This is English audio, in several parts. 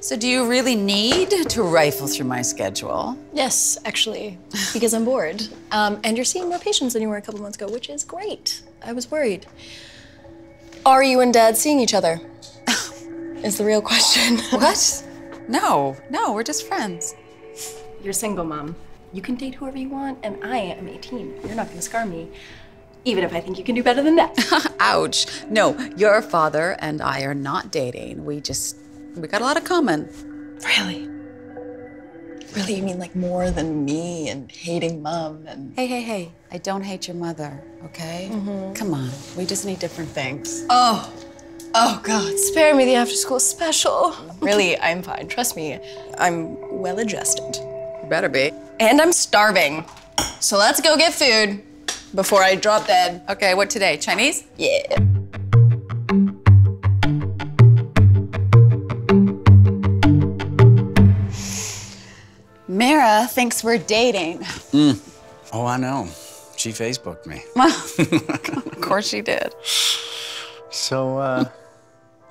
So do you really need to rifle through my schedule? Yes, actually, because I'm bored. Um, and you're seeing more patients than you were a couple months ago, which is great. I was worried. Are you and Dad seeing each other? is the real question. What? No, no, we're just friends. You're single, Mom. You can date whoever you want, and I am 18. You're not gonna scar me, even if I think you can do better than that. Ouch. No, your father and I are not dating. We just, we got a lot of common. really? Really, you mean like more than me and hating Mom and. Hey, hey, hey, I don't hate your mother, okay? Mm-hmm. Come on, we just need different things. Oh, oh God, spare me the after school special. Really, I'm fine. Trust me, I'm well adjusted. Better be. And I'm starving. So let's go get food before I drop dead. Okay, what today? Chinese? Yeah. Thinks we're dating. Oh, I know. She Facebooked me. Of course she did. So, uh,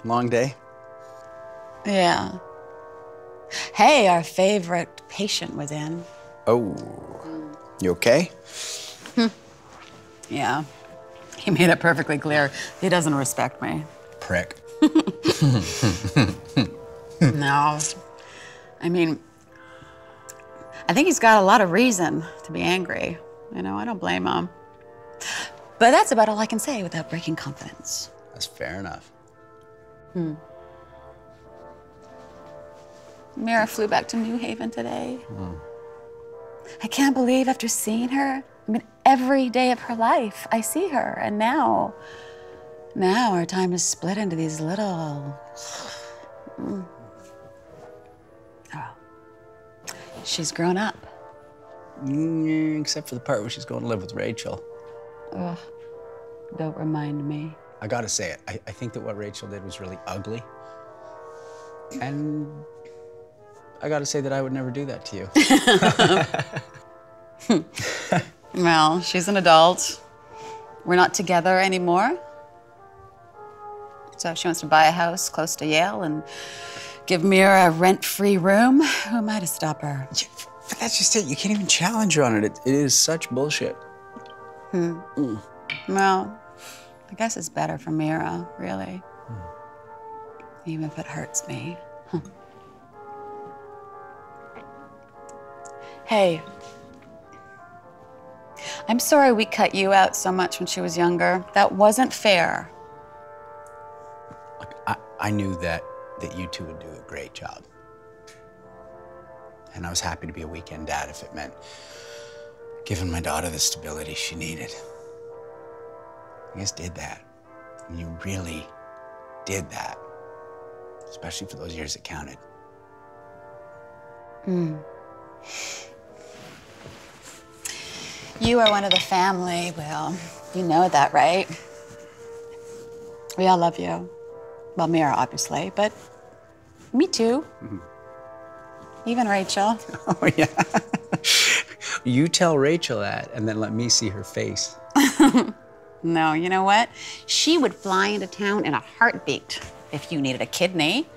long day? Yeah. Hey, our favorite patient was in. Oh, you okay? Yeah. He made it perfectly clear he doesn't respect me. Prick. No. I mean, I think he's got a lot of reason to be angry. You know, I don't blame him. But that's about all I can say without breaking confidence. That's fair enough. Hmm. Mira flew back to New Haven today. I can't believe after seeing her, I mean, every day of her life, I see her. And now, now our time is split into these little. Mm. She's grown up. Mm, except for the part where she's going to live with Rachel. Ugh. Don't remind me. I gotta say it. I, I think that what Rachel did was really ugly. And I gotta say that I would never do that to you. Well, she's an adult. We're not together anymore. So if she wants to buy a house close to Yale and give Mira a rent free room, who am I to stop her? But that's just it. You can't even challenge her on it. It, it is such bullshit. Hmm. Well, I guess it's better for Mira, really. Even if it hurts me. Hey. I'm sorry we cut you out so much when she was younger. That wasn't fair. Look, I, I knew that that you two would do a great job. And I was happy to be a weekend dad if it meant giving my daughter the stability she needed. You guys did that. And you really did that. Especially for those years that counted. Hmm. You are one of the family, Will. You know that, right? We all love you. Well, Mira, obviously, but me too. Mm-hmm. Even Rachel. Oh, yeah. you tell Rachel that and then let me see her face. No, you know what? She would fly into town in a heartbeat if you needed a kidney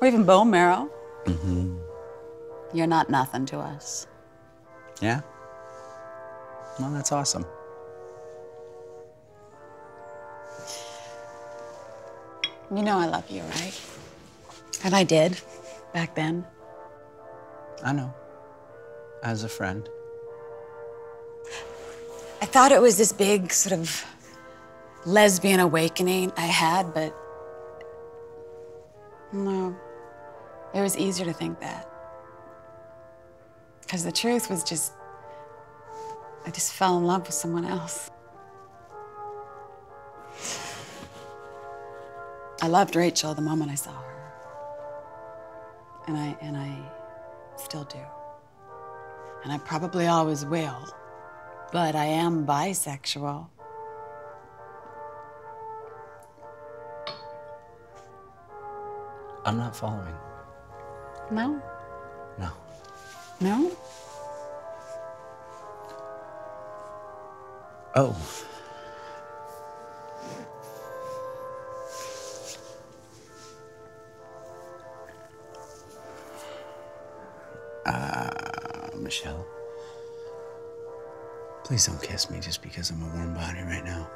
or even bone marrow. Mm-hmm. You're not nothing to us. Yeah? Well, that's awesome. You know I love you, right? And I did back then. I know. As a friend. I thought it was this big sort of lesbian awakening I had, but no. It was easier to think that. Because the truth was just, I just fell in love with someone else. I loved Rachel the moment I saw her. And I, and I still do. And I probably always will. But I am bisexual. I'm not following. No? No. No? Oh. Michelle, please don't kiss me just because I'm a warm body right now.